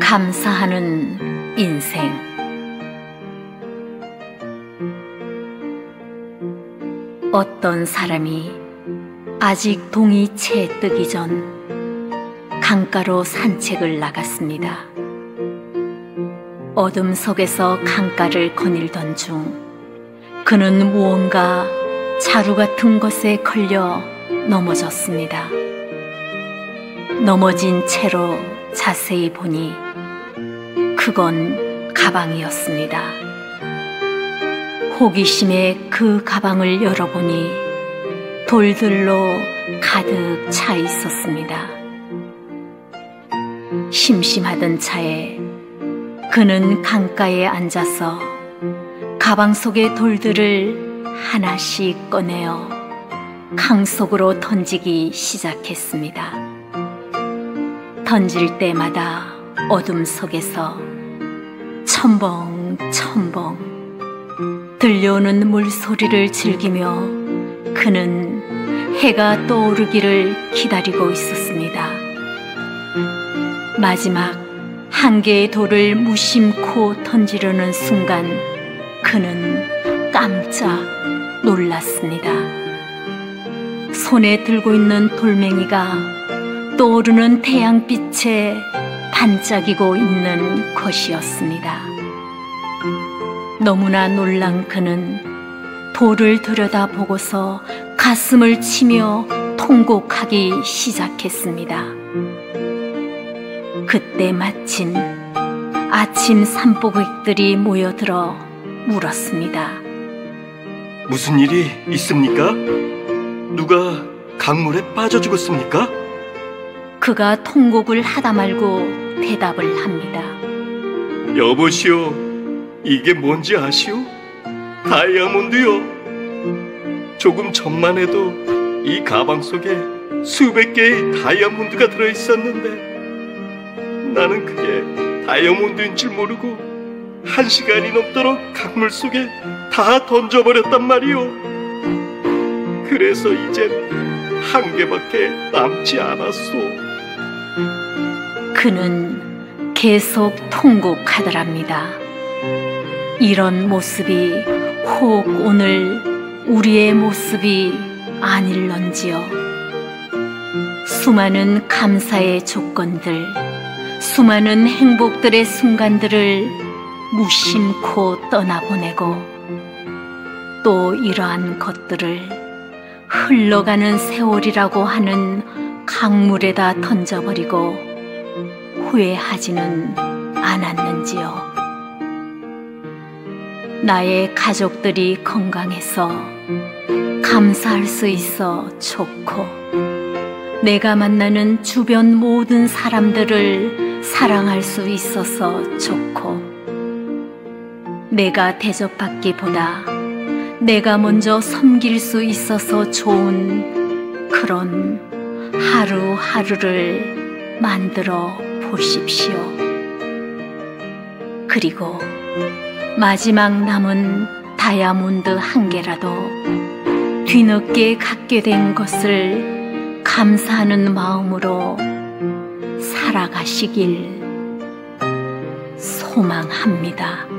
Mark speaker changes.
Speaker 1: 감사하는 인생 어떤 사람이 아직 동이 채 뜨기 전 강가로 산책을 나갔습니다. 어둠 속에서 강가를 거닐던 중 그는 무언가 자루 같은 것에 걸려 넘어졌습니다. 넘어진 채로 자세히 보니 그건 가방이었습니다. 호기심에 그 가방을 열어보니 돌들로 가득 차 있었습니다. 심심하던 차에 그는 강가에 앉아서 가방 속의 돌들을 하나씩 꺼내어 강 속으로 던지기 시작했습니다. 던질 때마다 어둠 속에서 첨벙 첨벙 들려오는 물소리를 즐기며 그는 해가 떠오르기를 기다리고 있었습니다. 마지막 한 개의 돌을 무심코 던지려는 순간 그는 깜짝 놀랐습니다. 손에 들고 있는 돌멩이가 떠오르는 태양빛에 반짝이고 있는 것이었습니다. 너무나 놀란 그는 돌을 들여다보고서 가슴을 치며 통곡하기 시작했습니다. 그때 마침 아침 산보객들이 모여들어 물었습니다.
Speaker 2: 무슨 일이 있습니까? 누가 강물에 빠져 죽었습니까?
Speaker 1: 그가 통곡을 하다 말고 대답을 합니다.
Speaker 2: 여보시오, 이게 뭔지 아시오? 다이아몬드요. 조금 전만 해도 이 가방 속에 수백 개의 다이아몬드가 들어 있었는데 나는 그게 다이아몬드인 줄 모르고 한 시간이 넘도록 강물 속에 다 던져버렸단 말이오. 그래서 이젠 한 개밖에 남지 않았소.
Speaker 1: 그는 계속 통곡하더랍니다. 이런 모습이 혹 오늘 우리의 모습이 아닐런지요. 수많은 감사의 조건들, 수많은 행복들의 순간들을 무심코 떠나보내고 또 이러한 것들을 흘러가는 세월이라고 하는 강물에다 던져버리고 후회하지는 않았는지요. 나의 가족들이 건강해서 감사할 수 있어 좋고 내가 만나는 주변 모든 사람들을 사랑할 수 있어서 좋고 내가 대접받기보다 내가 먼저 섬길 수 있어서 좋은 그런 하루하루를 만들어 보십시오. 그리고 마지막 남은 다이아몬드 한 개라도 뒤늦게 갖게 된 것을 감사하는 마음으로 살아가시길 소망합니다.